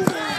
Yeah.